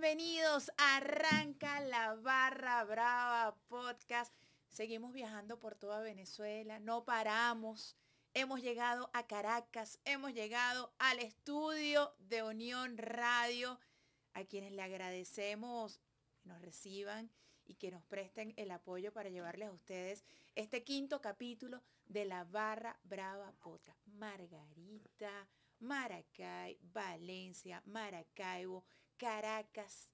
Bienvenidos, arranca la barra brava podcast. Seguimos viajando por toda Venezuela, no paramos. Hemos llegado a Caracas, hemos llegado al estudio de Unión Radio, a quienes le agradecemos que nos reciban y que nos presten el apoyo para llevarles a ustedes este quinto capítulo de la Barra Brava Podcast. Margarita, Maracay, Valencia, Maracaibo, Caracas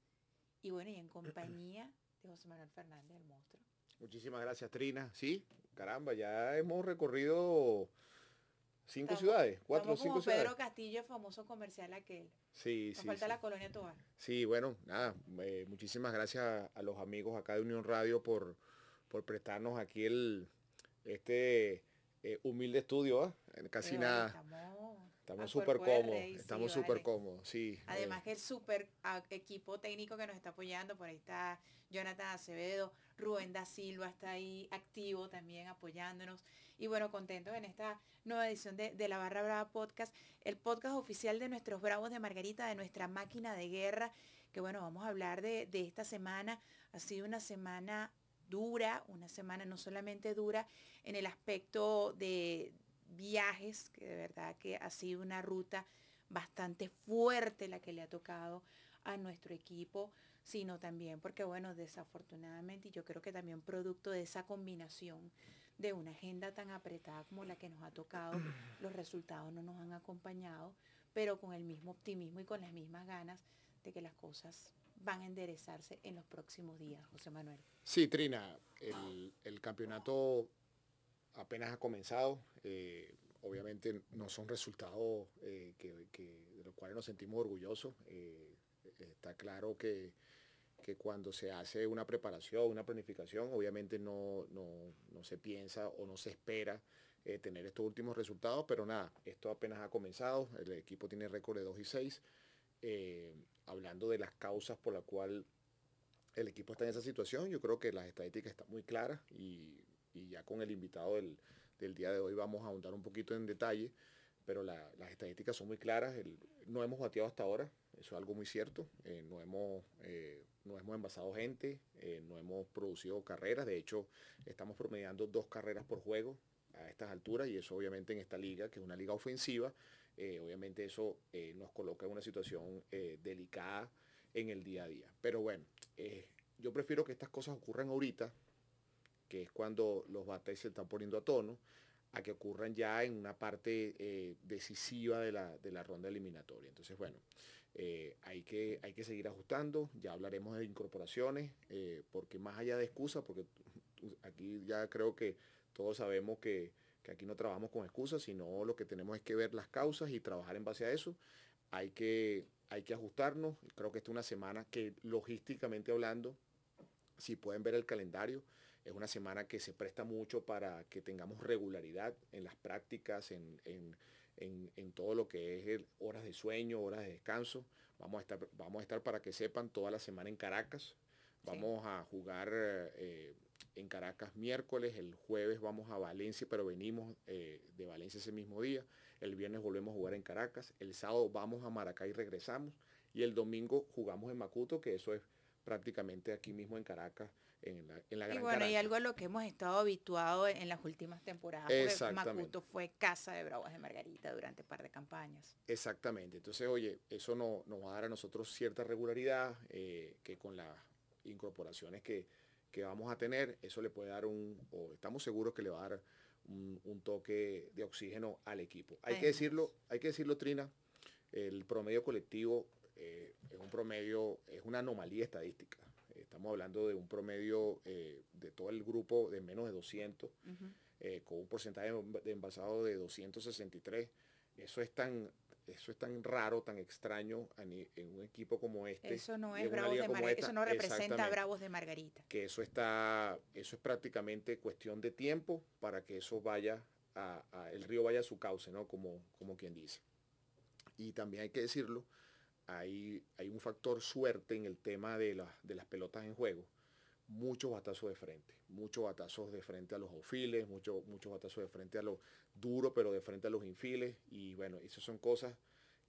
y bueno, y en compañía de José Manuel Fernández, el monstruo. Muchísimas gracias, Trina. Sí, caramba, ya hemos recorrido cinco ciudades, cuatro o cinco como ciudades. Pedro Castillo, famoso comercial aquel. Sí, Nos sí. falta sí. la colonia Tobar. Sí, bueno, nada, eh, muchísimas gracias a, a los amigos acá de Unión Radio por, por prestarnos aquí el este eh, humilde estudio, ¿ah? Casi Pero nada. Estamos, Estamos súper cómodos, sí, estamos vale. súper cómodos, sí. Además eh, que el super ah, equipo técnico que nos está apoyando, por ahí está Jonathan Acevedo, Rubén da Silva está ahí activo también apoyándonos. Y bueno, contentos en esta nueva edición de, de la Barra Brava Podcast, el podcast oficial de nuestros Bravos de Margarita, de nuestra máquina de guerra, que bueno, vamos a hablar de, de esta semana. Ha sido una semana dura, una semana no solamente dura en el aspecto de viajes, que de verdad que ha sido una ruta bastante fuerte la que le ha tocado a nuestro equipo, sino también porque, bueno, desafortunadamente, y yo creo que también producto de esa combinación de una agenda tan apretada como la que nos ha tocado, los resultados no nos han acompañado, pero con el mismo optimismo y con las mismas ganas de que las cosas van a enderezarse en los próximos días, José Manuel. Sí, Trina, el, el campeonato apenas ha comenzado. eh, obviamente no son resultados eh, que, de los cuales nos sentimos orgullosos. eh, está claro que, que cuando se hace una preparación, una planificación, obviamente no, no- no se piensa o no se espera tener estos últimos resultados, pero nada, esto apenas ha comenzado. El equipo tiene récord de 2 y 6. eh, hablando de las causas por las cuales el equipo está en esa situación. Yo creo que las estadísticas están muy claras y, y ya con el invitado del, del día de hoy vamos a ahondar un poquito en detalle, pero la- las estadísticas son muy claras. No hemos bateado hasta ahora, eso es algo muy cierto. eh, no, hemos, eh, no hemos envasado gente, eh, no hemos producido carreras. De hecho, estamos promediando dos carreras por juego a estas alturas y eso obviamente en esta liga, que es una liga ofensiva, obviamente eso nos coloca en una situación delicada en el día a día. Pero bueno, yo prefiero que estas cosas ocurran ahorita, que es cuando los bates se están poniendo a tono, a que ocurran ya en una parte eh, decisiva de la, de la ronda eliminatoria. Entonces, bueno, eh, hay, que, hay que seguir ajustando, ya hablaremos de incorporaciones, eh, porque más allá de excusas, porque aquí ya creo que todos sabemos que, que aquí no trabajamos con excusas, sino lo que tenemos es que ver las causas y trabajar en base a eso. Hay que, hay que ajustarnos. Creo que esta es una semana que logísticamente hablando, si pueden ver el calendario, es una semana que se presta mucho para que tengamos regularidad en las prácticas, en, en- en- en todo lo que es el- horas de sueño, horas de descanso. Vamos a estar, vamos a estar para que sepan toda la semana en Caracas. Vamos a jugar eh, en Caracas miércoles, el jueves vamos a Valencia, pero venimos eh, de Valencia ese mismo día. El viernes volvemos a jugar en Caracas. El sábado vamos a Maracay y regresamos. Y el domingo jugamos en Macuto, que eso es prácticamente aquí mismo en Caracas, en la, en la Y Gran bueno, y algo a lo que hemos estado habituados en las últimas temporadas, porque. Macuto fue casa de Bravos de Margarita durante un par de campañas. Exactamente. Entonces, oye, eso no- nos va a dar a nosotros cierta regularidad, eh, que con las incorporaciones que, que vamos a tener, eso le puede dar un, o estamos seguros que le va a dar un, un toque de oxígeno al equipo. Hay que decirlo, hay que decirlo, Trina, el promedio colectivo eh, es un promedio, es una anomalía estadística. Estamos hablando de un promedio eh, de todo el grupo de menos de 200 Ujú. eh, con un porcentaje de envasado de 263. Eso es tan, eso es tan raro, tan extraño en un equipo como este. Eso no es Bravos de Margarita, eso no representa. Bravos de Margarita. Que eso está, eso es prácticamente cuestión de tiempo para que eso vaya a, a- el río vaya a su cauce, ¿no? Como, como quien dice. Y también hay que decirlo, hay, hay un factor suerte en el tema de, las de las pelotas en juego. Muchos batazos de frente, muchos batazos de frente a los outfiles, muchos batazos de frente a los duros, pero de frente a los infiles. Y bueno, esas son cosas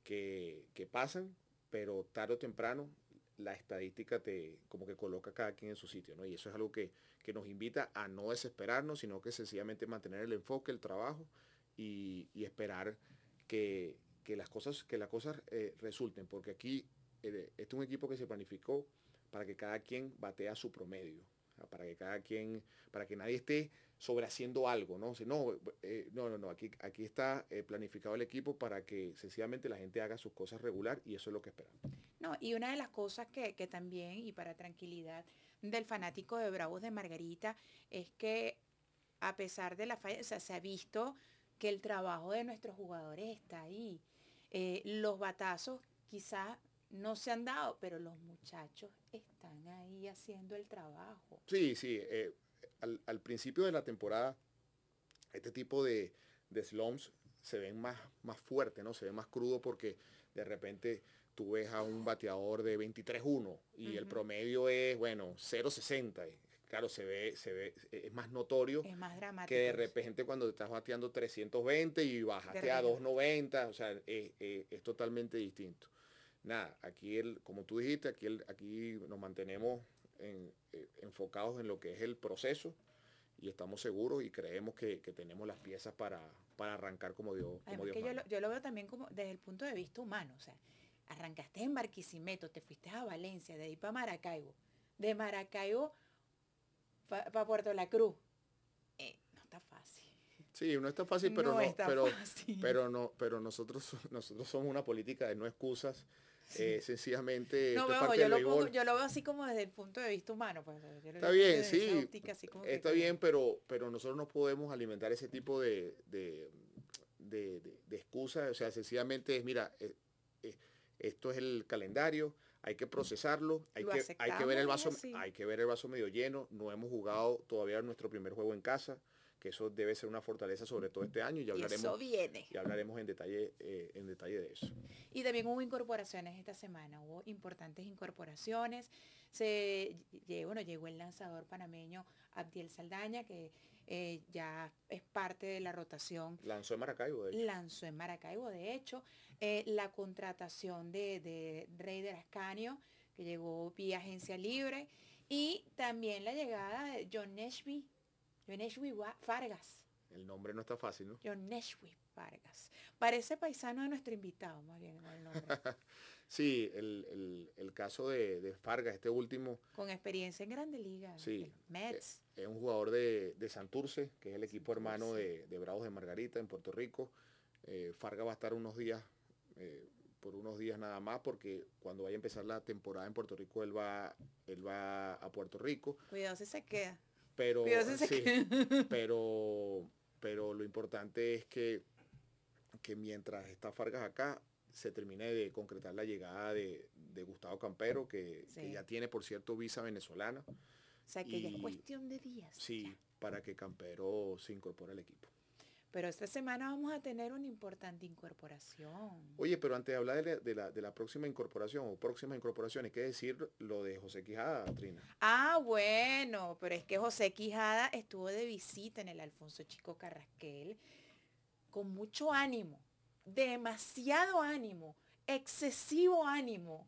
que, que pasan, pero tarde o temprano la estadística te como que coloca cada quien en su sitio, ¿no? Y eso es algo que, que nos invita a no desesperarnos, sino que sencillamente mantener el enfoque, el trabajo y, y esperar que, que, las cosas, que las cosas eh, resulten, porque aquí eh, este es un equipo que se planificó para que cada quien batea su promedio, para que cada quien, para que nadie esté sobrehaciendo algo, ¿no? No, eh, no, no, no, aquí, aquí está planificado el equipo para que sencillamente la gente haga sus cosas regular y eso es lo que esperamos. No, y una de las cosas que, que también, y para tranquilidad del fanático de Bravos de Margarita, es que a pesar de la falla, o se ha visto que el trabajo de nuestros jugadores está ahí. Eh, los batazos quizás no se han dado, pero los muchachos están ahí haciendo el trabajo. Sí, sí. Eh, al, al, principio de la temporada, este tipo de, de slums se ven más, más fuertes, ¿no? Se ven más crudo porque de repente tú ves a un bateador de 23-1 y uh -huh. el promedio es, bueno, 0-60. Claro, se ve, se ve, es más notorio es más dramático, que de repente cuando estás bateando 320 y bajaste a 290, o sea, es, es, es totalmente distinto. Nada, aquí el, como tú dijiste, aquí, el, aquí nos mantenemos en, eh, enfocados en lo que es el proceso y estamos seguros y creemos que, que tenemos las piezas para, para arrancar como Dios. Como Dios que yo, lo, yo lo veo también como desde el punto de vista humano, o sea, arrancaste en Barquisimeto, te fuiste a Valencia, de ahí para Maracaibo, de Maracaibo para pa Puerto La Cruz. Eh, no está fácil. Sí, no está fácil, pero no, pero, fácil. pero no, pero nosotros, nosotros somos una política de no excusas. Sí. Eh, sencillamente no, veo, yo, lo pongo, yo, lo veo así como desde el punto de vista humano pues, está bien sí óptica, está que... bien pero pero nosotros no podemos alimentar ese tipo de de, de, de, de excusas o sea sencillamente es mira eh, eh, esto es el calendario hay que procesarlo hay que hay que ver el vaso hay que ver el vaso medio lleno no hemos jugado todavía nuestro primer juego en casa que eso debe ser una fortaleza sobre todo este año y hablaremos, y eso viene. Y hablaremos en detalle, eh, en detalle de eso. Y también hubo incorporaciones esta semana, hubo importantes incorporaciones. Se, bueno, llegó el lanzador panameño Abdiel Saldaña, que eh, ya es parte de la rotación. Lanzó en Maracaibo, de hecho. Lanzó en Maracaibo, de hecho. Eh, la contratación de, de Rey Ascanio, que llegó vía agencia libre. Y también la llegada de John Nashby, Yoneshwi Vargas. El nombre no está fácil, ¿no? Yoneshwi Vargas. Parece paisano de nuestro invitado, más bien, el nombre. sí, el, el, el, caso de, de, Vargas, este último. Con experiencia en Grande Liga. Sí. Mets. Es, es un jugador de, de, Santurce, que es el equipo hermano de, de, Bravos de Margarita en Puerto Rico. Eh, Farga va a estar unos días, eh, por unos días nada más, porque cuando vaya a empezar la temporada en Puerto Rico, él va, él va a Puerto Rico. Cuidado si se queda pero sí, pero pero lo importante es que que mientras está Fargas acá se termine de concretar la llegada de, de Gustavo Campero que, sí. que, ya tiene por cierto visa venezolana o sea que y, ya es cuestión de días sí ya. para que Campero se incorpore al equipo pero esta semana vamos a tener una importante incorporación. Oye, pero antes de hablar de la, de la, de la próxima incorporación o próximas incorporaciones, ¿qué decir lo de José Quijada, Trina? Ah, bueno, pero es que José Quijada estuvo de visita en el Alfonso Chico Carrasquel con mucho ánimo, demasiado ánimo, excesivo ánimo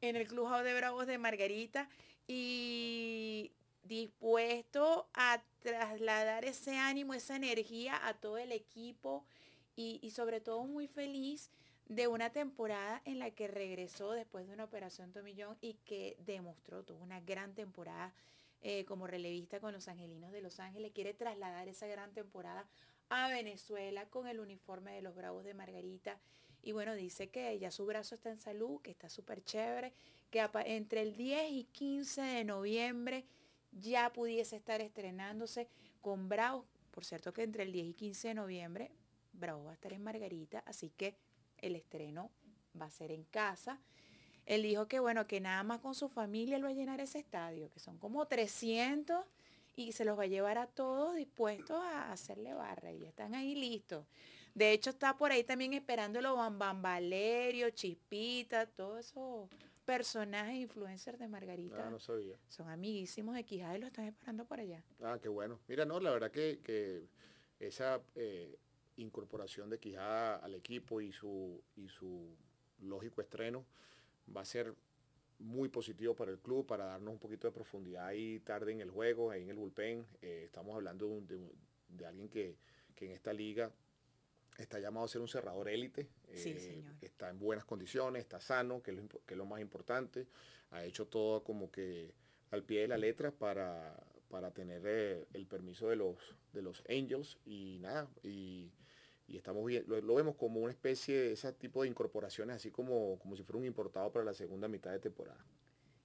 en el Club de Bravos de Margarita y dispuesto a trasladar ese ánimo, esa energía a todo el equipo y, y, sobre todo muy feliz de una temporada en la que regresó después de una operación tomillón y que demostró, tuvo una gran temporada eh, como relevista con los Angelinos de Los Ángeles, quiere trasladar esa gran temporada a Venezuela con el uniforme de los Bravos de Margarita. Y bueno, dice que ya su brazo está en salud, que está súper chévere, que entre el 10 y 15 de noviembre ya pudiese estar estrenándose con Bravo. Por cierto que entre el 10 y 15 de noviembre Bravo va a estar en Margarita, así que el estreno va a ser en casa. Él dijo que bueno, que nada más con su familia él va a llenar ese estadio, que son como 300 y se los va a llevar a todos dispuestos a hacerle barra y están ahí listos. De hecho está por ahí también esperándolo Bam Valerio, Chispita, todo eso personajes influencers de Margarita. Ah, no sabía. Son amiguísimos de Quijada y lo están esperando por allá. Ah, qué bueno. Mira, no, la verdad que, que esa eh, incorporación de Quijada al equipo y su, y su lógico estreno va a ser muy positivo para el club, para darnos un poquito de profundidad ahí tarde en el juego, ahí en el bullpen. Eh, estamos hablando de, alguien que, en esta liga está llamado a ser un cerrador élite. Eh, está en buenas condiciones, está sano, que es, lo, que es, lo, más importante. Ha hecho todo como que al pie de la letra para, para tener eh, el permiso de los, de los Angels y nada. Y, y estamos bien, lo, vemos como una especie de ese tipo de incorporaciones, así como, como si fuera un importado para la segunda mitad de temporada.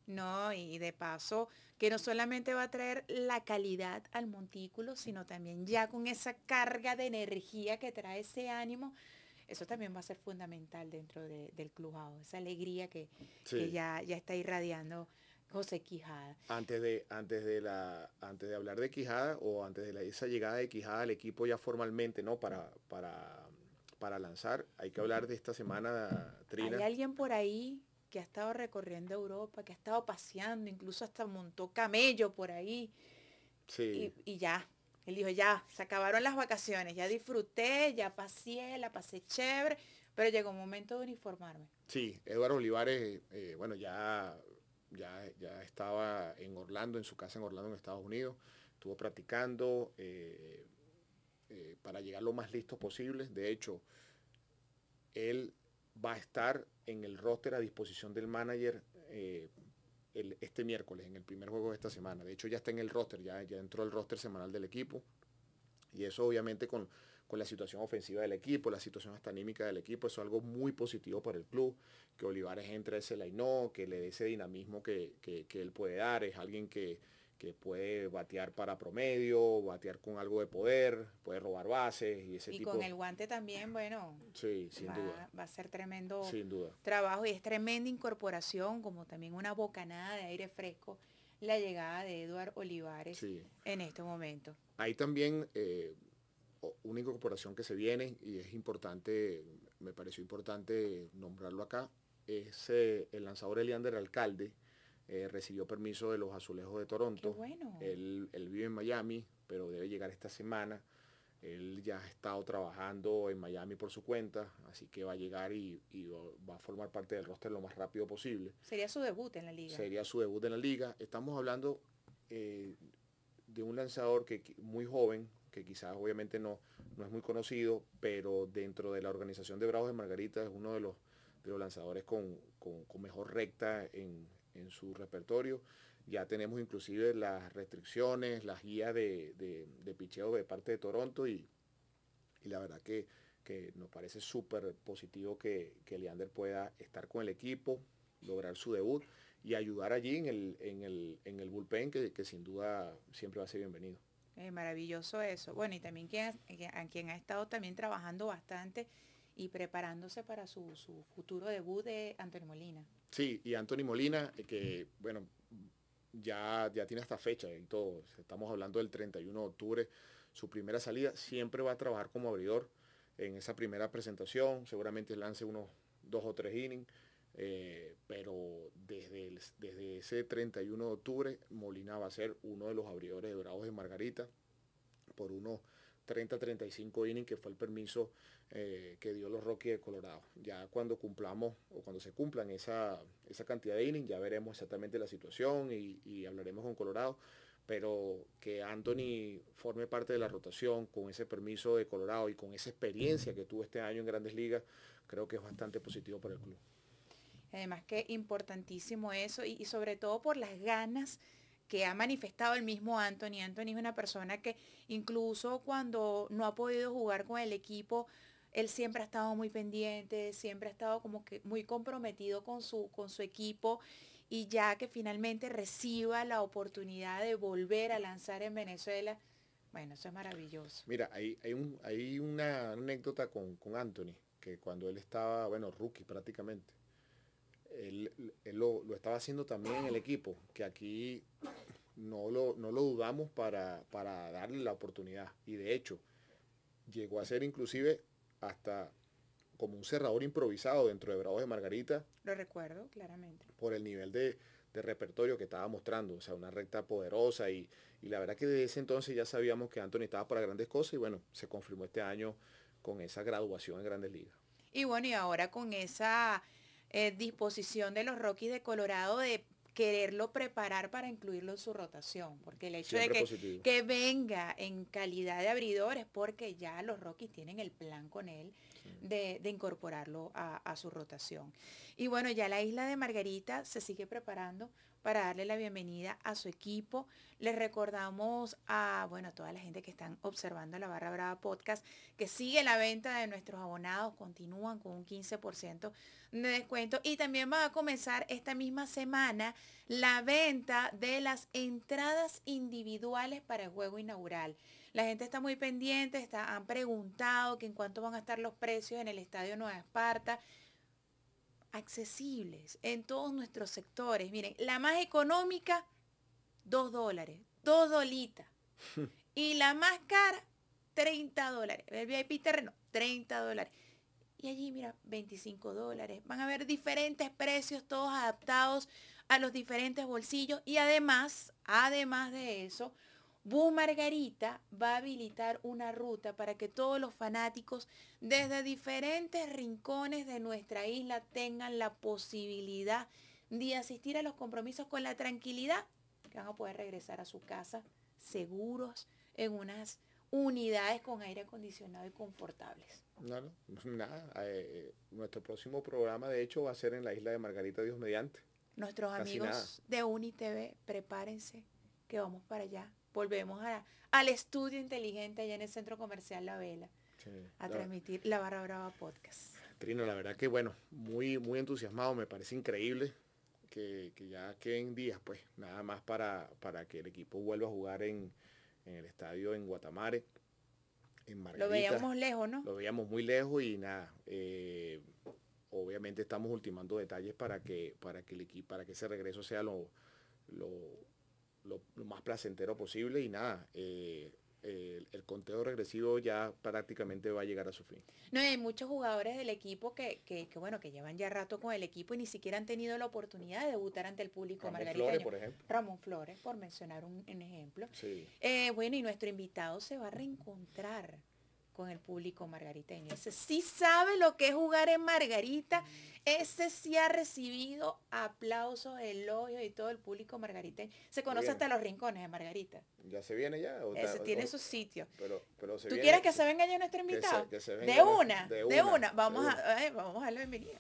No, y de paso, que no solamente va a traer la calidad al montículo, sino también ya con esa carga de energía que trae ese ánimo, eso también va a ser fundamental dentro del clubhouse, esa alegría que, ya, ya está irradiando José Quijada. Antes de, antes de la, antes de hablar de Quijada o antes de la, esa llegada de Quijada al equipo ya formalmente, ¿no? Para, para, para lanzar, hay que hablar de esta semana, Trina. Hay alguien por ahí que ha estado recorriendo Europa, que ha estado paseando, incluso hasta montó camello por ahí. Sí. Y, ya, él dijo, ya, se acabaron las vacaciones, ya disfruté, ya paseé, la pasé chévere, pero llegó un momento de uniformarme. Sí, Eduardo Olivares, eh, bueno, ya ya, ya estaba en Orlando, en su casa en Orlando, en Estados Unidos. Estuvo practicando eh, eh, para llegar lo más listo posible. De hecho, él va a estar en el roster a disposición del manager eh, este miércoles, en el primer juego de esta semana. De hecho, ya está en el roster, ya, ya entró el roster semanal del equipo. Y eso obviamente con, con la situación ofensiva del equipo, la situación hasta anímica del equipo, eso es algo muy positivo para el club, que Olivares entre ese line que le dé ese dinamismo que, él puede dar, es alguien que, puede batear para promedio, batear con algo de poder, puede robar bases y ese y tipo. con el guante también, bueno. Sí, sin va, duda. Va a ser tremendo sin duda. trabajo y es tremenda incorporación, como también una bocanada de aire fresco, la llegada de Eduard Olivares en este momento. Ahí también eh, una incorporación que se viene y es importante, me pareció importante nombrarlo acá, es eh, el lanzador Eliander Alcalde, eh, recibió permiso de los Azulejos de Toronto. bueno. él, vive en Miami, pero debe llegar esta semana. Él ya ha estado trabajando en Miami por su cuenta, así que va a llegar y, va a formar parte del roster lo más rápido posible. Sería su debut en la liga. Sería su debut en la liga. Estamos hablando eh, de un lanzador que muy joven, que quizás obviamente no, no es muy conocido, pero dentro de la organización de Bravos de Margarita es uno de los, de los lanzadores con, mejor recta en, su repertorio. Ya tenemos inclusive las restricciones, las guías de, de, picheo de parte de Toronto y, la verdad que, nos parece súper positivo que, que Leander pueda estar con el equipo, lograr su debut y ayudar allí en el, en el, en el bullpen que, que sin duda siempre va a ser bienvenido. Eh, maravilloso eso. Bueno, y también quien, a quien ha estado también trabajando bastante y preparándose para su, futuro debut de Antonio Molina. Sí, y Anthony Molina, eh, que bueno, ya, ya tiene esta fecha y todo. Estamos hablando del 31 de octubre, su primera salida. Siempre va a trabajar como abridor en esa primera presentación. Seguramente lance unos dos o tres innings. Eh, pero desde, desde ese 31 de octubre, Molina va a ser uno de los abridores de Bravos de Margarita por unos 30-35 innings, que fue el permiso eh, que dio los Rockies de Colorado. Ya cuando cumplamos o cuando se cumplan esa, esa cantidad de innings, ya veremos exactamente la situación y, y hablaremos con Colorado pero que Anthony forme parte de la rotación con ese permiso de Colorado y con esa experiencia que tuvo este año en grandes ligas, creo que es bastante positivo para el club. Además que importantísimo eso y, sobre todo por las ganas que ha manifestado el mismo Anthony. Anthony es una persona que incluso cuando no ha podido jugar con el equipo, él siempre ha estado muy pendiente, siempre ha estado como que muy comprometido con su, con su equipo y ya que finalmente reciba la oportunidad de volver a lanzar en Venezuela, bueno, eso es maravilloso. Mira, hay, hay, un, hay una anécdota con, con Anthony, que cuando él estaba, bueno, rookie prácticamente, él, lo, estaba haciendo también en el equipo, que aquí no lo, no lo dudamos para, para darle la oportunidad. Y de hecho, llegó a ser inclusive hasta como un cerrador improvisado dentro de Bravos de Margarita. Lo recuerdo claramente. Por el nivel de, repertorio que estaba mostrando, o sea, una recta poderosa y, y, la verdad que desde ese entonces ya sabíamos que Anthony estaba para grandes cosas y bueno, se confirmó este año con esa graduación en grandes ligas. Y bueno, y ahora con esa eh, disposición de los Rockies de Colorado de quererlo preparar para incluirlo en su rotación, porque el hecho de que, que, venga en calidad de abridor es porque ya los Rockies tienen el plan con él de, incorporarlo a, a, su rotación. Y bueno, ya la isla de Margarita se sigue preparando para darle la bienvenida a su equipo. Les recordamos a, bueno, a toda la gente que están observando la Barra Brava Podcast que sigue la venta de nuestros abonados, continúan con un 15% de descuento y también va a comenzar esta misma semana la venta de las entradas individuales para el juego inaugural. La gente está muy pendiente, han preguntado que en cuánto van a estar los precios en el Estadio Nueva Esparta accesibles en todos nuestros sectores. Miren, la más económica, dos dólares, dos dolitas. y la más cara, 30 dólares. El VIP terreno, 30 dólares. Y allí, mira, 25 dólares. Van a haber diferentes precios, todos adaptados a los diferentes bolsillos. Y además, además de eso, Bus Margarita va a habilitar una ruta para que todos los fanáticos desde diferentes rincones de nuestra isla tengan la posibilidad de asistir a los compromisos con la tranquilidad que van a poder regresar a su casa seguros en unas unidades con aire acondicionado y confortables. No, no, nada. Eh, eh, nuestro próximo programa, de hecho, va a ser en la isla de Margarita, Dios mediante. Nuestros amigos de UniTV, prepárense que vamos para allá volvemos a, al estudio inteligente allá en el centro comercial La Vela a transmitir la Barra Brava Podcast. Trino, la verdad que bueno, muy, muy entusiasmado, me parece increíble que, ya queden días, pues, nada más para, para que el equipo vuelva a jugar en, el estadio en Guatamare. En Margarita. Lo veíamos lejos, ¿no? Lo veíamos muy lejos y nada. Eh, obviamente estamos ultimando detalles para que, para que el equipo, para que ese regreso sea lo, lo, lo, más placentero posible y nada, eh, el, conteo regresivo ya prácticamente va a llegar a su fin. No, hay muchos jugadores del equipo que, que, bueno, que llevan ya rato con el equipo y ni siquiera han tenido la oportunidad de debutar ante el público Ramón Flores, por ejemplo. Ramón Flores, por mencionar un, ejemplo. Eh, bueno, y nuestro invitado se va a reencontrar con el público margariteño. Ese sí sabe lo que es jugar en Margarita. Ese sí ha recibido aplausos, elogios y todo el público margariteño. Se conoce hasta los rincones de Margarita. ¿Ya se viene ya? Ese tiene su sitio. Pero, pero ¿Tú quieres que se venga ya nuestro invitado? de, una, de, una, Vamos, A, vamos a darle bienvenida.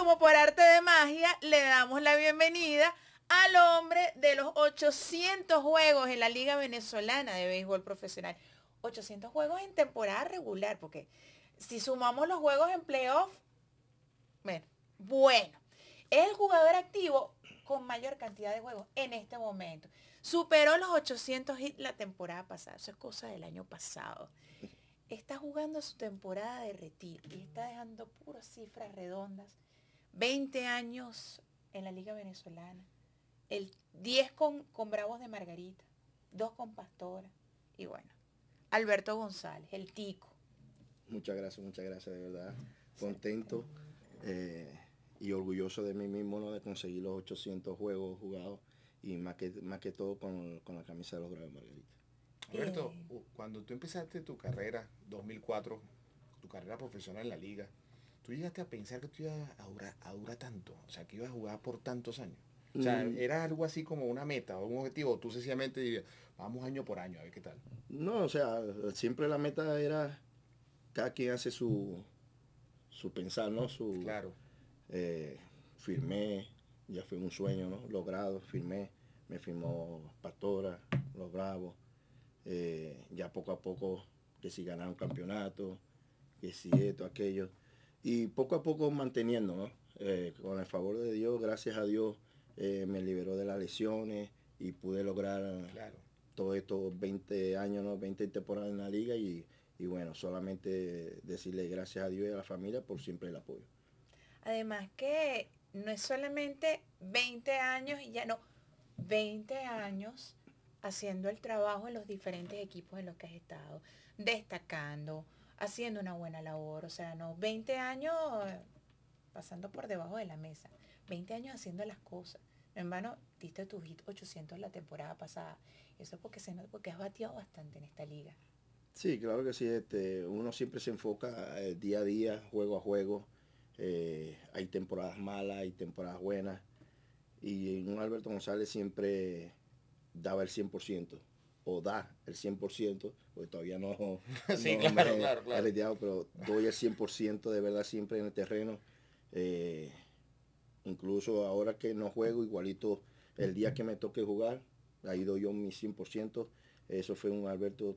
Como por arte de magia, le damos la bienvenida al hombre de los 800 juegos en la Liga Venezolana de Béisbol Profesional. 800 juegos en temporada regular, porque si sumamos los juegos en playoff, bueno, bueno, es el jugador activo con mayor cantidad de juegos en este momento. Superó los 800 hits la temporada pasada, eso es cosa del año pasado. Está jugando su temporada de retiro y está dejando puras cifras redondas 20 años en la Liga Venezolana, el 10 con, con Bravos de Margarita, 2 con Pastora y bueno, Alberto González, el Tico. Muchas gracias, muchas gracias, de verdad. Contento eh, y orgulloso de mí mismo ¿no? de conseguir los 800 juegos jugados y más que, más que todo con, la camisa de los Bravos de Margarita. Alberto, cuando tú empezaste tu carrera, 2004, tu carrera profesional en la liga, ¿Tú llegaste a pensar que tú ibas a durar, a durar tanto? O sea, que ibas a jugar por tantos años. O sea, mm. ¿era algo así como una meta o un objetivo? tú sencillamente dirías, vamos año por año, a ver qué tal? No, o sea, siempre la meta era, cada quien hace su, su pensar, ¿no? Su, claro. Eh, firmé, ya fue un sueño, ¿no? Logrado, firmé, me firmó Pastora, Los Bravos, eh, ya poco a poco que si ganaron campeonato, que si esto, aquello y poco a poco manteniendo, ¿no? Eh, con el favor de Dios, gracias a Dios, eh, me liberó de las lesiones y pude lograr todos estos 20 años, ¿no? 20 temporadas en la liga y, bueno, solamente decirle gracias a Dios y a la familia por siempre el apoyo. Además que no es solamente 20 años y ya no, 20 años haciendo el trabajo en los diferentes equipos en los que has estado, destacando, haciendo una buena labor. O sea, no 20 años pasando por debajo de la mesa, 20 años haciendo las cosas, Hermano, diste tu hit 800 la temporada pasada. Eso es porque, se, porque has bateado bastante en esta liga. Sí, claro que sí. Este, uno siempre se enfoca eh, día a día, juego a juego. Eh, hay temporadas malas, hay temporadas buenas. Y un Alberto González siempre daba el 100% o da el 100%, porque todavía no, sí, no claro, claro, claro. Retirado, pero doy el 100% de verdad siempre en el terreno. Eh, incluso ahora que no juego, igualito el día que me toque jugar, ahí doy yo mi 100%. Eso fue un Alberto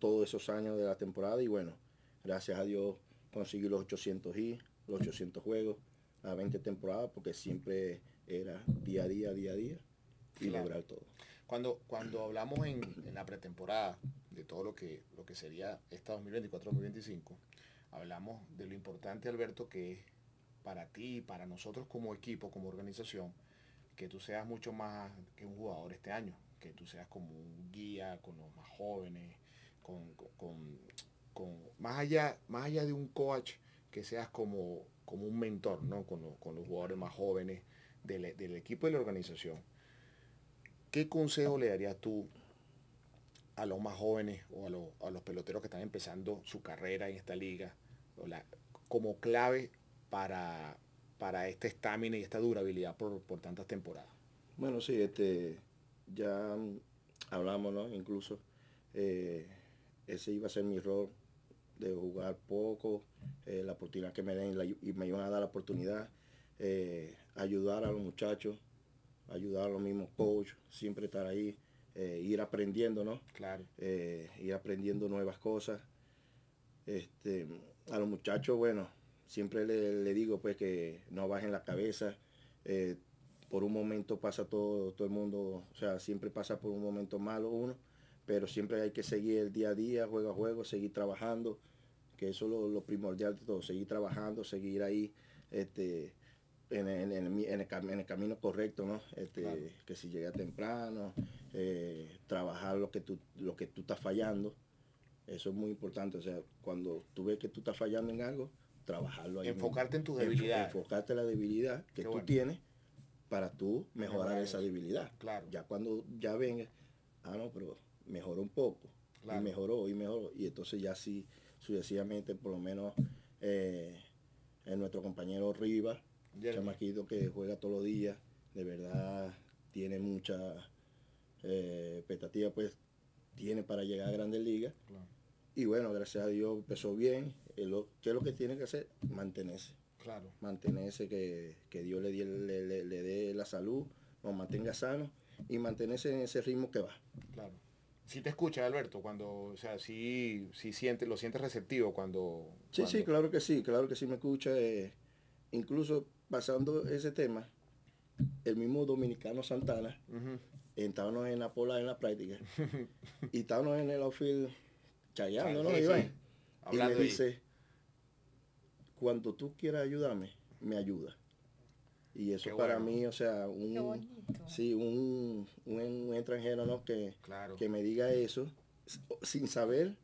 todos esos años de la temporada y bueno, gracias a Dios conseguí los 800 y los 800 juegos, a 20 temporadas, porque siempre era día a día, día a día y lograr todo. Cuando, cuando hablamos en, en, la pretemporada de todo lo que, lo que sería esta 2024-2025, hablamos de lo importante, Alberto, que es para ti, para nosotros como equipo, como organización, que tú seas mucho más que un jugador este año, que tú seas como un guía con los más jóvenes, con, con, con más, allá, más allá de un coach, que seas como, como un mentor, ¿no? Con, lo, con los jugadores más jóvenes del, del equipo y la organización. ¿Qué consejo le darías tú a los más jóvenes o a, lo, a, los peloteros que están empezando su carrera en esta liga la, como clave para, para esta estamina y esta durabilidad por, por, tantas temporadas? Bueno, sí, este, ya hablamos, ¿no? Incluso eh, ese iba a ser mi rol de jugar poco, eh, la oportunidad que me den y me iban a dar la oportunidad, eh, ayudar a los muchachos, ayudar a los mismos coaches, siempre estar ahí, eh, ir aprendiendo, ¿no? Claro. Eh, ir aprendiendo nuevas cosas. Este, a los muchachos, bueno, siempre le, le, digo pues que no bajen la cabeza. Eh, por un momento pasa todo, todo el mundo, o sea, siempre pasa por un momento malo uno, pero siempre hay que seguir el día a día, juego a juego, seguir trabajando, que eso es lo, lo primordial de todo, seguir trabajando, seguir ahí, este, en, en, en, el, en, el, camino correcto, ¿no? Este, claro. Que si llega temprano, eh, trabajar lo que, tú, lo que tú estás fallando, eso es muy importante. O sea, cuando tú ves que tú estás fallando en algo, trabajarlo ahí. Enfocarte mismo. en tu debilidad. Enfocarte en la debilidad que Qué tú bueno. tienes para tú mejorar Mejorar esa debilidad. Claro. Ya cuando ya venga, ah, no, pero mejoró un poco. Claro. Y mejoró, y mejoró. Y entonces ya sí, sucesivamente, por lo menos, eh, en nuestro compañero Rivas, Jeremy. chamaquito que juega todos los días, de verdad tiene mucha eh, expectativa, pues tiene para llegar a Grandes Ligas. Claro. Y bueno, gracias a Dios empezó bien. ¿Qué es lo que tiene que hacer? Mantenerse. Claro. Mantenerse, que, que Dios le, dé, le, le, le dé la salud, nos mantenga sano y mantenerse en ese ritmo que va. Claro. Si te escucha Alberto cuando, o sea, sí, sí siente, lo sientes receptivo cuando. Sí, cuando... sí, claro que sí, claro que sí me escucha. Eh, incluso pasando ese tema, el mismo dominicano Santana, uh -huh. estábamos en la pola en la práctica y estábamos en el outfield chayando, ¿no? Sí, Iván? sí. Y me dice, cuando tú quieras ayudarme, me ayuda. Y eso Qué para bueno. mí, o sea, un, sí, un, un, un, extranjero ¿no? que, claro. que me diga eso, sin saber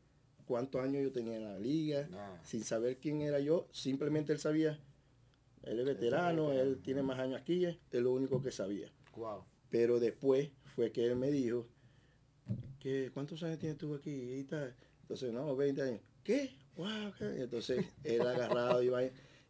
cuántos años yo tenía en la liga, sin saber quién era yo, simplemente él sabía, él es veterano, él tiene más años aquí, es lo único que sabía. Wow. Pero después fue que él me dijo, que ¿cuántos años tienes tú aquí? Y tal. Entonces, no, 20 años. ¿Qué? Wow. Entonces, él agarrado iba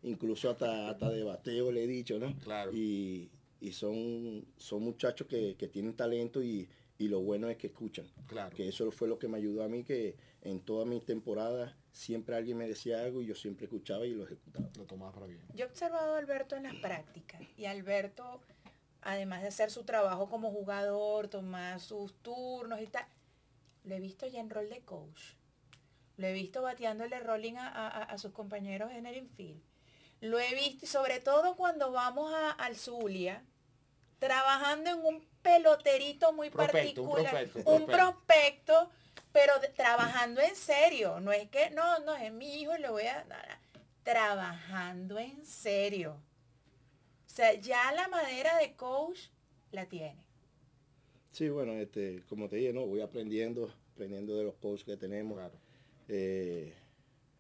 incluso hasta, hasta de bateo le he dicho, ¿no? Claro. Y, y son, son muchachos que, que tienen talento y, y, lo bueno es que escuchan. Claro. Que eso fue lo que me ayudó a mí, que en todas mis temporadas siempre alguien me decía algo y yo siempre escuchaba y lo ejecutaba. Lo tomaba para bien. Yo he observado a Alberto en las prácticas y Alberto, además de hacer su trabajo como jugador, tomar sus turnos y tal, lo he visto ya en rol de coach. Lo he visto bateándole rolling a, a, a sus compañeros en el infield. Lo he visto, y sobre todo cuando vamos a, al Zulia, trabajando en un peloterito muy prospecto, particular, un prospecto, un prospecto, pero de, trabajando en serio. No es que, no, no, es mi hijo y le voy a... No, no, trabajando en serio. O sea, ya la madera de coach la tiene. Sí, bueno, este, como te dije, no, voy aprendiendo, aprendiendo de los coaches que tenemos. Claro. Eh,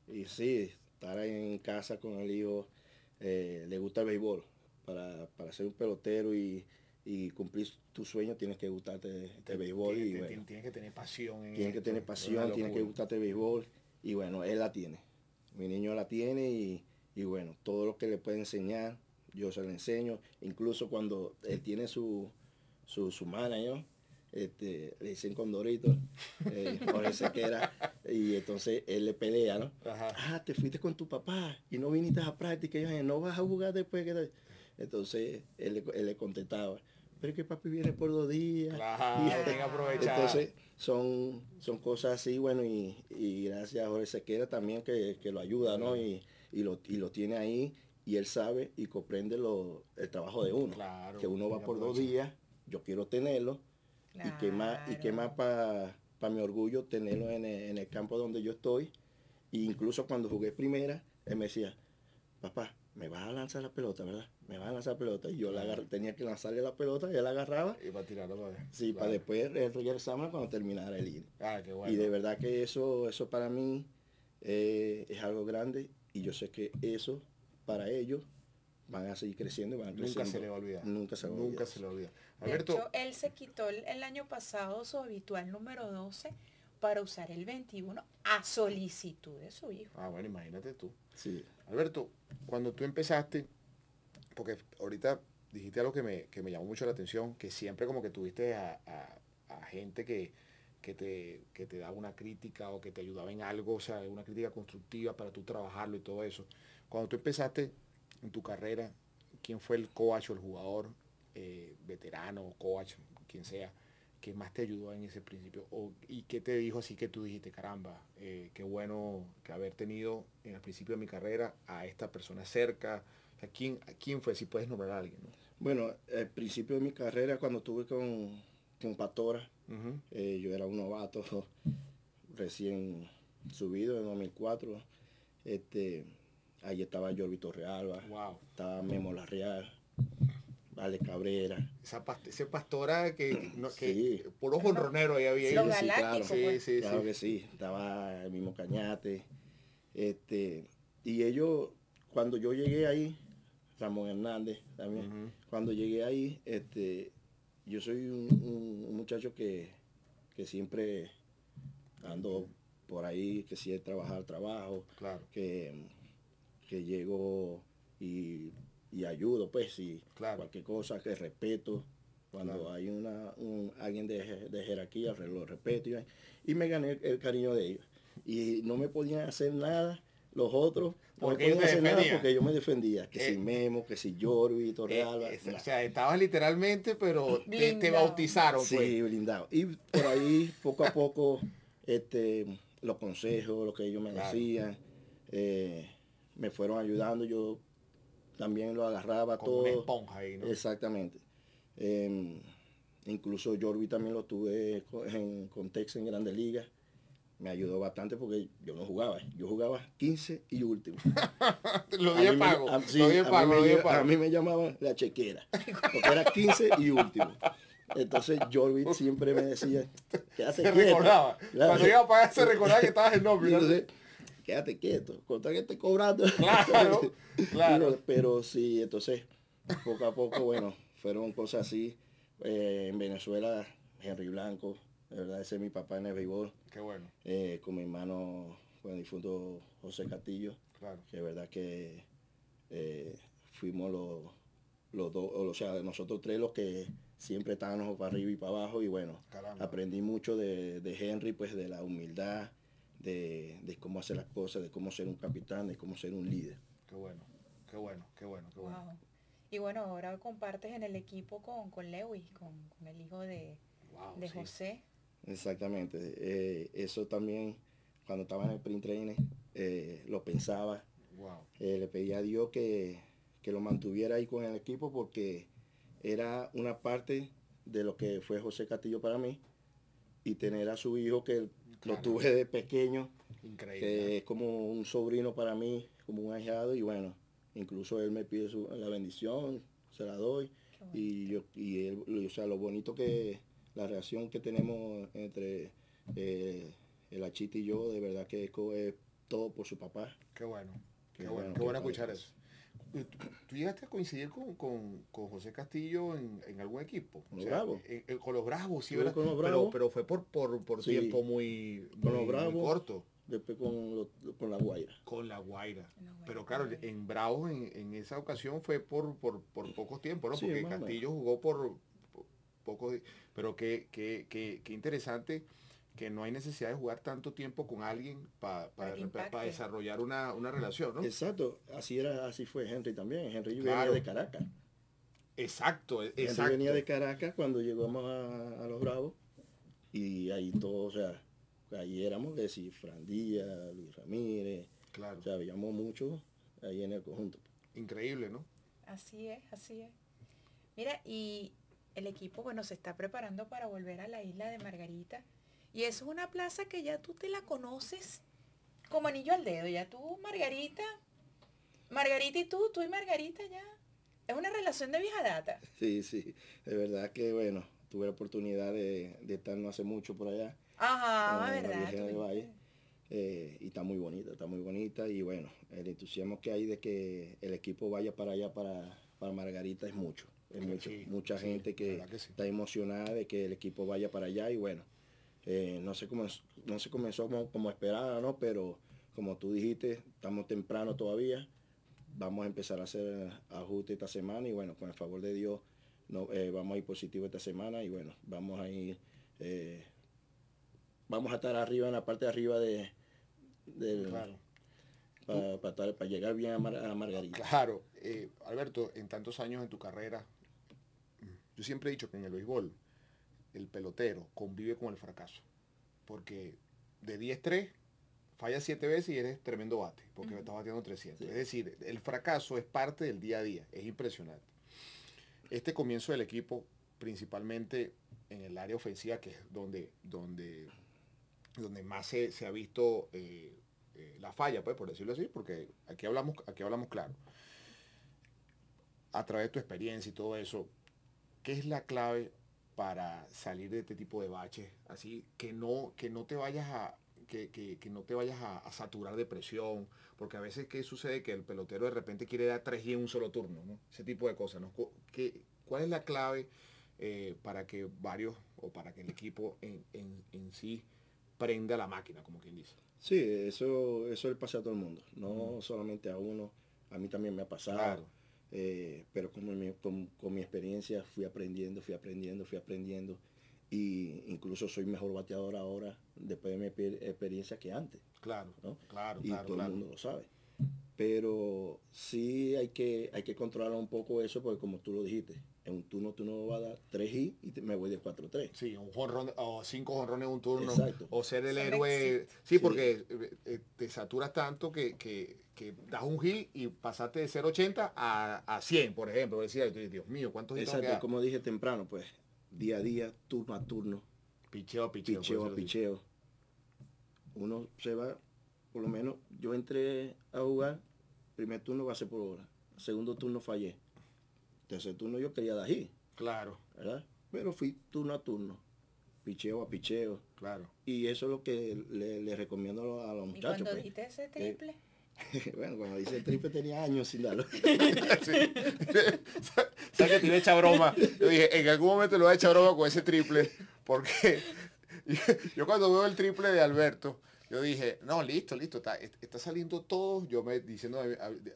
y sí, estar en casa con el hijo, eh, le gusta el béisbol, para, para ser un pelotero y, y cumplir tu sueño, tienes que gustarte de, béisbol. Tienes, y bueno, tienes que tener pasión. en tienes que tener pasión, tienes que gustarte béisbol. Y bueno, él la tiene. Mi niño la tiene y, y bueno, todo lo que le puede enseñar, yo se lo enseño. Incluso cuando él tiene su, su, su manager, este, le dicen Condorito, eh, Jorge Sequera, y entonces él le pelea, ¿no? Ajá. ah, te fuiste con tu papá y no viniste a práctica, y yo, no vas a jugar después que te-". Entonces él, le- él le contestaba, pero es que papi viene por dos días. Claro, Y- que aprovechar. Entonces son, son cosas así, bueno, y, y gracias a Jorge Sequera también que, que lo ayuda, ¿no? Y, y, lo, y lo tiene ahí y él sabe y comprende lo, el trabajo de uno. Claro, que uno va por dos días, yo quiero tenerlo, y que más, y que más para mi orgullo tenerlo en el, en el campo donde yo estoy. E incluso cuando jugué primera, él me decía, papá, me vas a lanzar la pelota, ¿verdad? Me vas a lanzar la pelota. Y yo la agar- tenía que lanzarle la pelota y él la agarraba. Y para tirarlo para allá. Sí, para Claro. después él regresaba cuando terminara el inning. Ah, qué bueno. Y de verdad que eso, eso para mí eh, es algo grande y yo sé que eso para ellos van a seguir creciendo y van a Nunca creciendo. se le va a olvidar. Nunca se va a Nunca olvidar. se le olvida. De Alberto, hecho, él se quitó el, el año pasado su habitual número 12 para usar el 21 a solicitud de su hijo. ah, bueno, imagínate tú. Sí. Alberto, cuando tú empezaste, porque ahorita dijiste algo que me, que me llamó mucho la atención, que siempre como que tuviste a, a- gente que, que, te, que te daba una crítica o que te ayudaba en algo, o sea, una crítica constructiva para tú trabajarlo y todo eso. Cuando tú empezaste en tu carrera, ¿quién fue el coach o el jugador eh, veterano, coach, quien sea, que más te ayudó en ese principio? O, ¿Y qué te dijo así que tú dijiste, caramba, eh, qué bueno que haber tenido en el principio de mi carrera a esta persona cerca? Sea, ¿quién, ¿Quién fue? Si puedes nombrar a alguien. ¿no? Bueno, al principio de mi carrera, cuando estuve con, con Pastora, Ujú. eh, yo era un novato recién subido en 2004. Este, ahí estaba Jorvi Torrealba, Wow. estaba Memo Larreal, Vale Cabrera. Esa past- ese pastora que, no, que Sí. puro jonronero ahí había. Sí, claro. galácticos, Sí, pues. sí, claro sí. que sí, estaba el mismo Cañate. Este, y ellos, cuando yo llegué ahí, Ramón Hernández también, cuando llegué ahí, este, yo soy un, un- un muchacho que, que siempre ando por ahí, que si es trabajar, trabajo, Claro, que, que llego y, y ayudo, pues, Claro. cualquier cosa, que respeto. Cuando Claro. hay una, un, alguien de, de jerarquía, lo respeto. Y, y me gané el, el cariño de ellos. Y no me podían hacer nada los otros. No Porque podían te hacer nada porque yo me defendía. Que Eh, si Memo, que si Jorvi, Eh, Torrealba. nah. o sea, estabas literalmente, pero te, bautizaron. Sí, pues. blindado. Y por ahí, poco a poco, este, los consejos, lo que ellos me Claro. decían, eh, me fueron ayudando. Yo también lo agarraba Como una todo. esponja ahí, ¿no? Exactamente. Em, incluso Jorvi también lo tuve en contexto en Grandes Ligas. Me ayudó bastante porque yo no jugaba. Yo jugaba 15 y último. Lo di pago. a- sí, Lo a mí pago, me lo pago. A mí me llamaban la chequera. Porque era 15 y último. Entonces Jorvi siempre me decía, quédate Se quieto. recordaba. Claro. Cuando iba a pagar se recordaba que estabas en nómina. entonces, quédate quieto, contra que estoy cobrando. Claro, claro. Pero, pero sí, entonces, poco a poco, bueno, fueron cosas así. Eh, en Venezuela, Henry Blanco, de verdad, ese es mi papá en el béisbol, Qué bueno, eh, con mi hermano, con el difunto José Castillo, claro. que de verdad que eh, fuimos los, los dos, o sea, nosotros tres los que siempre estábamos para arriba y para abajo, y bueno, Caramba. aprendí mucho de, de Henry, pues de la humildad, de, de cómo hacer las cosas, de cómo ser un capitán, de cómo ser un líder. Qué bueno, qué bueno, qué bueno, qué bueno. Wow. Y bueno, ahora compartes en el equipo con, con Lewis, con, con el hijo de, Wow, de sí. José. Exactamente. eh, eso también, cuando estaba en el print training, eh, lo pensaba. Wow. Eh, le pedí a Dios que, que lo mantuviera ahí con el equipo porque era una parte de lo que fue José Castillo para mí. Y tener a su hijo que Claro. lo tuve de pequeño, Increíble. que es como un sobrino para mí, como un ahijado. Y bueno, incluso él me pide su- la bendición, se la doy. Bueno. y yo y él, o sea lo bonito que la relación que tenemos entre eh, el Achita y yo de verdad que es, todo por su papá Qué bueno. Qué Qué bueno, qué bueno escuchar eso. ¿tú, tú llegaste a coincidir con, con- con José Castillo en, en algún equipo? Con los Bravos. eh, eh, con los Bravos, sí, ¿verdad? con los Pero, Bravos. pero fue por, por, por Sí. tiempo muy, Con los muy- corto. Después con, con la Guaira. Con la Guaira. Pero claro, en Bravos en, en esa ocasión fue por, por, por poco tiempo, ¿no? Sí, Porque. Castillo jugó por poco, di- pero qué, qué, qué, qué interesante que no hay necesidad de jugar tanto tiempo con alguien pa- Para impacte. desarrollar una, una relación, ¿no? Exacto, así era, así fue Henry también. Henry Claro. venía de Caracas. Exacto, e- Henry exacto. venía de Caracas cuando llegamos a, a los Bravos. Y ahí todo, o sea, ahí éramos que si Fran Díaz, Luis Ramírez, Claro, o sea, veíamos mucho ahí en el conjunto. increíble, ¿no? Así es, así es. Mira, y el equipo, bueno, se está preparando para volver a la isla de Margarita. Y eso es una plaza que ya tú te la conoces como anillo al dedo. Ya tú, Margarita, Margarita y tú, tú y Margarita ya. Es una relación de vieja data. Sí, sí, de verdad que bueno, tuve la oportunidad de, de estar no hace mucho por allá. Ajá, Valle. eh, y está muy bonita, está muy bonita y bueno, el entusiasmo que hay de que el equipo vaya para allá, para, para Margarita es mucho. Es mucho. Sí, Mucha sí, gente que, verdad que sí. está emocionada de que el equipo vaya para allá y bueno, eh, no, se comenzó, no se comenzó como, como esperaba, ¿no? Pero como tú dijiste, estamos temprano todavía, vamos a empezar a hacer ajustes esta semana y bueno, con el favor de Dios no, eh, vamos a ir positivo esta semana y bueno, vamos a ir, eh, vamos a estar arriba en la parte de arriba de, del- Claro. para, para llegar bien a, Mar- a Margarita. Claro, eh, Alberto, en tantos años en tu carrera, yo siempre he dicho que en el béisbol el pelotero convive con el fracaso. Porque de 10-3, fallas 7 veces y eres tremendo bate, porque Ujú. estás batiendo 300. Sí. Es decir, el fracaso es parte del día a día, es impresionante. Este comienzo del equipo, principalmente en el área ofensiva, que es donde, donde, donde más se, se ha visto eh, eh, la falla, pues, por decirlo así, porque aquí hablamos, aquí hablamos claro. A través de tu experiencia y todo eso, ¿qué es la clave para salir de este tipo de baches? Así que no, que no te vayas a, que, que- que no te vayas a, a saturar de presión, porque a veces qué sucede que el pelotero de repente quiere dar tres y en un solo turno, ¿no? Ese tipo de cosas, ¿Qué- ¿Cuál es la clave eh, para que varios o para que el equipo en, en- en sí prenda la máquina, como quien dice? Sí, eso, eso le pasa a todo el mundo, no solamente a uno, a mí también me ha pasado. Claro. Eh, pero como mi- con, con mi experiencia fui aprendiendo, fui aprendiendo, fui aprendiendo. Y incluso soy mejor bateador ahora después de mi exper- experiencia que antes. Claro, ¿no? claro, y claro, todo claro. el mundo lo sabe. Pero sí hay que, hay que controlar un poco eso porque como tú lo dijiste, en un turno tú no vas a dar 3 y y te- me voy de 4-3. Sí, un jonrón o cinco jonrones en un turno. Exacto. O ser el héroe. Sí, Sí. porque eh, eh, te saturas tanto que, que, que das un hit y pasaste de 0.80 a, a 100, por ejemplo. Decía, Dios mío, ¿cuántos hits tengo que Exacto, como dije temprano, pues día a día, turno a turno, Picheo a picheo. picheo a picheo. Uno se va, por lo menos yo entré a jugar, primer turno base por hora, segundo turno fallé, tercer turno yo quería dar hit, Claro, ¿verdad? Pero fui turno a turno, picheo a picheo. claro. Y eso es lo que le, le recomiendo a los, los Y muchachos. cuando pues. dijiste ese triple, bueno, cuando dice el triple tenía años sin darlo. Sí. ¿Sabes que te iba a echar broma? Yo dije, en algún momento le voy a echar broma con ese triple, porque yo cuando veo el triple de Alberto, yo dije, no, listo, listo, está, está saliendo todo, yo me diciendo,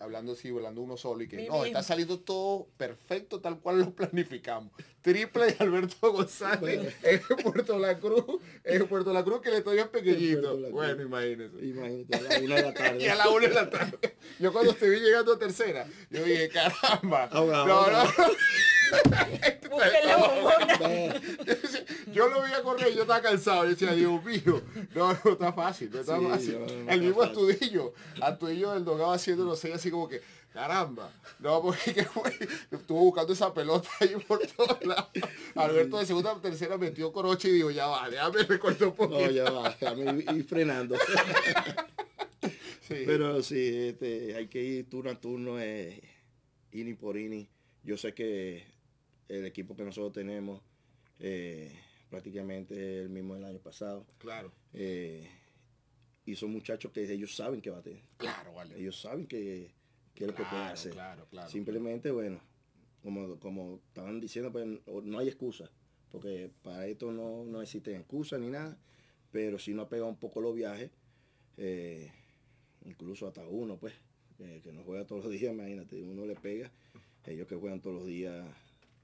hablando así, hablando uno solo, y que Mi no, está saliendo todo perfecto tal cual lo planificamos. Triple de Alberto González Bueno. en Puerto La Cruz, en Puerto La Cruz que le estoy bien pequeñito. Bueno, imagínese. Imagínate, a la una de la tarde. Y a la una de la tarde. Yo cuando te vi llegando a tercera, yo dije, caramba. Ahogado, no, no. ahogado. búsquenle bombona. Yo lo vi a correr y yo estaba cansado. Yo decía, Dios mío, no, no está fácil, no está Sí, fácil. no, no el está mismo. Astudillo, Astudillo del Dogado haciendo los seis así como que, caramba. No, porque ¿qué fue? estuvo buscando esa pelota ahí por todos lados. Alberto de segunda a tercera metió coroche y dijo, ya va, déjame recuerdo un poquito. No, ya va, déjame ir, frenando. Sí. Pero sí, este, hay que ir turno a turno, eh, inning por inning. Yo sé que el equipo que nosotros tenemos eh, prácticamente el mismo del año pasado. Claro, eh, y son muchachos que ellos saben que baten. claro, vale. Ellos saben que, qué es lo que puede Claro, hacer. claro, claro. Simplemente, bueno, como, como estaban diciendo, pues no hay excusa, porque para esto no, no existen excusas ni nada, pero si no ha pegado un poco los viajes, eh, incluso hasta uno, pues, eh, que no juega todos los días, imagínate, uno le pega, ellos que juegan todos los días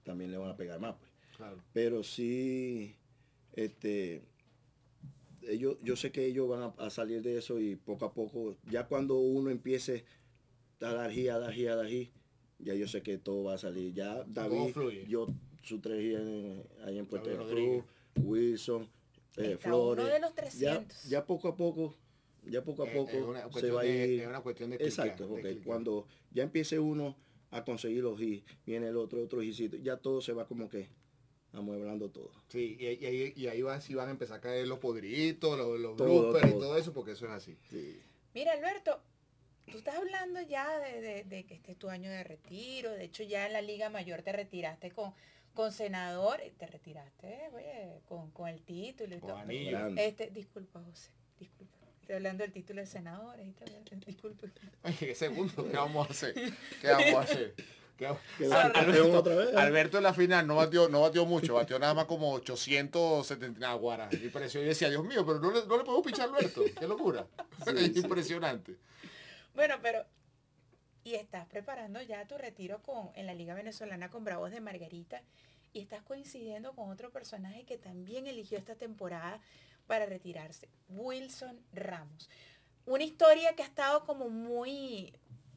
también le van a pegar más, pues. Claro. Pero sí, este, ellos, yo sé que ellos van a, a salir de eso y poco a poco, ya cuando uno empiece a dar gira, a dar gira, a dar gira, ya yo sé que todo va a salir. Ya David, yo su tres en- ahí en Puerto Cruz, Rodríguez. Wilson, eh, Flores. uno de los ya, 300. ya poco a poco, ya poco a Es- poco es se va a de- ir. es una cuestión de Exacto, porque cuando ya empiece uno a conseguir los hits, viene el otro, otro hitcito, ya todo se va como que amueblando todo. Sí, y, y ahí, y ahí va, sí van a empezar a caer los podriditos, los, los Todo, bloopers y todo. eso, porque eso es así. Sí. Mira, Alberto, tú estás hablando ya de, de- de que este es tu año de retiro. De hecho, ya en la Liga Mayor te retiraste con, con senador. y Te retiraste, oye, con, con el título y Con todo. anillo. Este, disculpa, José, disculpa. Estoy hablando del título de senador. Disculpe. Oye, ¿qué segundo? ¿Qué vamos a hacer? ¿Qué vamos a hacer? ¿Qué vamos- Que Al- la campeón otra vez. ¿eh? Alberto en la final no batió, no batió mucho, batió nada más como 870 guaras. Y pareció, yo decía, Dios mío, pero no le, no le podemos pichar a Alberto. Qué locura. Sí, es sí. impresionante. Bueno, pero... Y estás preparando ya tu retiro con, en la Liga Venezolana con Bravos de Margarita. Y estás coincidiendo con otro personaje que también eligió esta temporada para retirarse. Wilson Ramos. Una historia que ha estado como muy,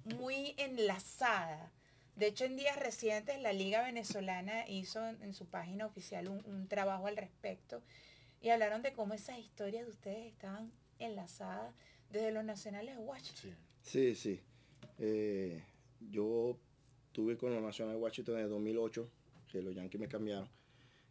muy enlazada. De hecho, en días recientes la Liga Venezolana hizo en, en su página oficial un, un trabajo al respecto y hablaron de cómo esas historias de ustedes estaban enlazadas desde los nacionales de Washington. Sí, Sí. sí. Eh, yo tuve con los Nacional de Washington en el 2008, que los Yankees me cambiaron.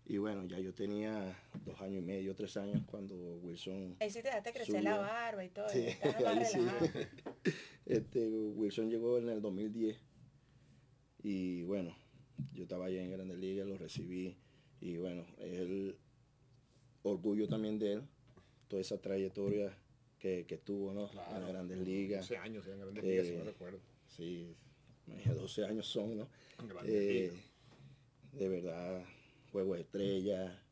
Y bueno, ya yo tenía dos años y medio, tres años cuando Wilson, Ahí sí te dejaste crecer la barba y todo. Sí, y ahí este, Wilson llegó en el 2010. Y bueno, yo estaba allá en Grandes Ligas, lo recibí. Y bueno, el orgullo también de él, toda esa trayectoria que, que tuvo ¿no? en las Grandes Ligas. 12 años en Grandes Eh, Ligas, si no recuerdo. Sí, imagínate, 12 años son, ¿no? Eh, de verdad, juego de estrella,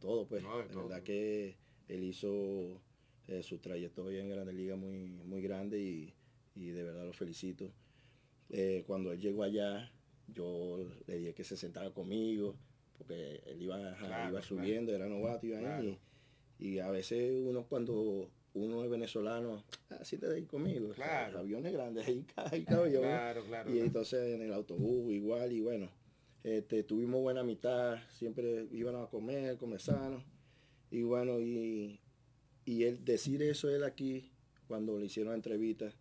todo, pues. No, de de todo. verdad que él hizo eh, su trayectoria en Grandes Ligas muy, muy grande y, y de verdad lo felicito. Eh, cuando él llegó allá, yo le dije que se sentara conmigo, porque él iba, Claro, iba claro. subiendo, era novato, iba ahí, Claro. y, y a veces uno cuando uno es venezolano, ah, siéntate ahí conmigo, o sea, Claro. los aviones grandes, ahí, ca- ahí cabe yo, ¿no? Claro, claro. Y entonces en el autobús igual y bueno, este, tuvimos buena amistad, siempre íbamos a comer, comer sano. Y bueno, y, y él decir eso él aquí, cuando le hicieron la entrevista,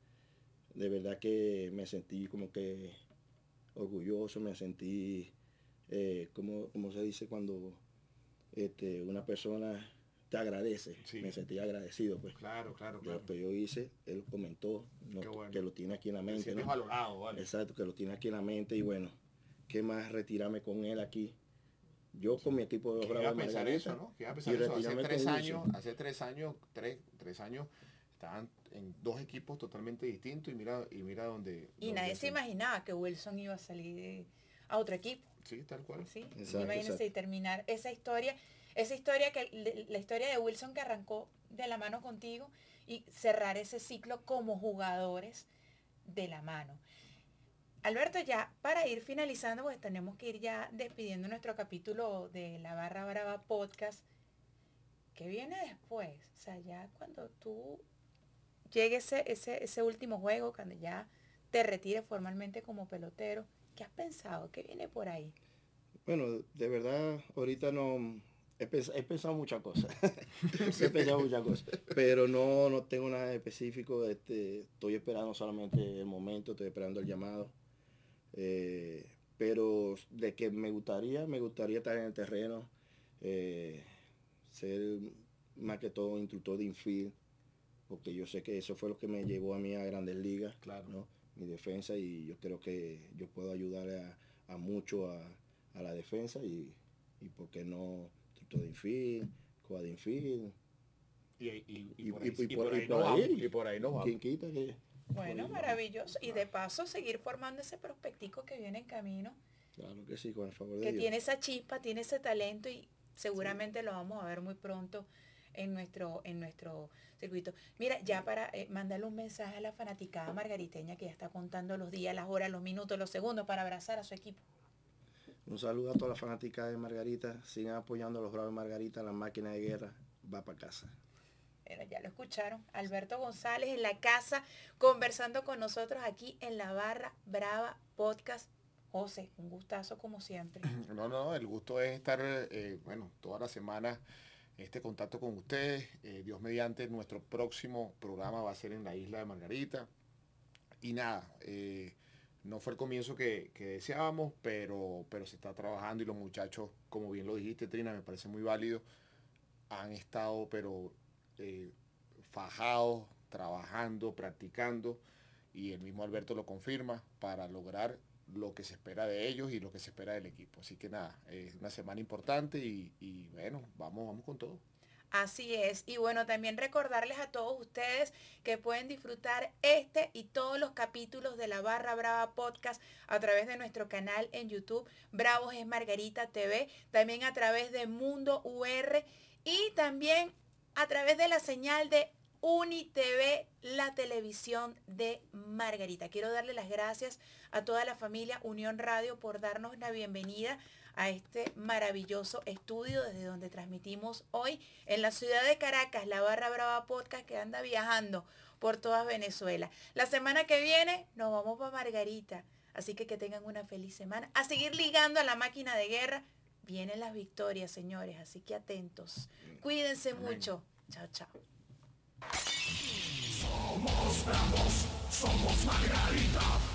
de verdad que me sentí como que orgulloso, me sentí, eh, como, como se dice cuando este, una persona te agradece, Sí. me sentí agradecido pues. Claro, claro, claro. lo que yo hice, él comentó, ¿no? Qué bueno. que lo tiene aquí en la Te mente. valorado, vale. Exacto, que lo tiene aquí en la mente y bueno, ¿qué más retirarme con él aquí? Yo con mi equipo de ¿Quién iba a de pensar Margarita, eso, no? ¿Quién iba a pensar y eso? Hace tres años, hace tres años, tres, tres años, estaban en dos equipos totalmente distintos y mira, y mira dónde. Y dónde nadie se imaginaba que Wilson iba a salir de- a otro equipo. Sí, tal cual. ¿sí? Exacto, Imagínense exacto. y terminar esa historia, esa historia que la historia de Wilson que arrancó de la mano contigo y cerrar ese ciclo como jugadores de la mano. Alberto, ya para ir finalizando, pues tenemos que ir ya despidiendo nuestro capítulo de la Barra Brava Podcast. ¿Qué viene después? O sea, ya cuando tú llegues ese, ese, ese último juego, cuando ya te retires formalmente como pelotero, ¿qué has pensado? ¿Qué viene por ahí? Bueno, de verdad, ahorita no he, he pensado muchas cosas. he pensado muchas cosas. Pero no, no tengo nada específico. Este, estoy esperando solamente el momento, estoy esperando el llamado. Eh, pero de que me gustaría, me gustaría estar en el terreno, eh, ser más que todo instructor de infield, porque yo sé que eso fue lo que me llevó a mí a grandes ligas. Claro. ¿no? mi defensa y yo creo que yo puedo ayudar a, a mucho a, a la defensa y, y por qué no instructor de infield, coa de infield, Y, y, y, Y- por ahí, y por- no vamos. ahí. Y por ahí no vamos. quien quita que Bueno, maravilloso. Y de paso seguir formando ese prospectico que viene en camino. Claro que sí, con el favor de que Dios. tiene esa chispa, tiene ese talento y seguramente lo vamos a ver muy pronto en nuestro, en nuestro circuito. Mira, ya para eh, mandarle un mensaje a la fanaticada margariteña que ya está contando los días, las horas, los minutos, los segundos para abrazar a su equipo. Un saludo a todas las fanáticas de Margarita. Sigan apoyando a los Bravos de Margarita, la máquina de guerra. Va para casa. Pero ya lo escucharon. Alberto González en la casa conversando con nosotros aquí en la barra Brava Podcast. José, un gustazo como siempre. No, no, el gusto es estar, eh, bueno, toda la semana este contacto con ustedes. Eh, Dios mediante, nuestro próximo programa va a ser en la isla de Margarita. Y nada, eh, no fue el comienzo que, deseábamos, pero, pero se está trabajando y los muchachos, como bien lo dijiste, Trina, me parece muy válido, han estado, pero eh, fajados, trabajando, practicando, y el mismo Alberto lo confirma, para lograr lo que se espera de ellos y lo que se espera del equipo. Así que nada, es una semana importante y, y bueno, vamos, vamos con todo. Así es. Y bueno, también recordarles a todos ustedes que pueden disfrutar este y todos los capítulos de la Barra Brava Podcast a través de nuestro canal en YouTube, Bravos es Margarita TV, también a través de Mundo UR y también a través de la señal de UniTV, la televisión de Margarita. Quiero darle las gracias a toda la familia Unión Radio por darnos la bienvenida a este maravilloso estudio desde donde transmitimos hoy en la ciudad de Caracas, la Barra Brava Podcast que anda viajando por toda Venezuela. La semana que viene nos vamos para Margarita, así que que tengan una feliz semana. A seguir ligando a la máquina de guerra. Vienen las victorias, señores, así que atentos. Cuídense mucho. Chao, chao. Somos bravos, somos Margarita.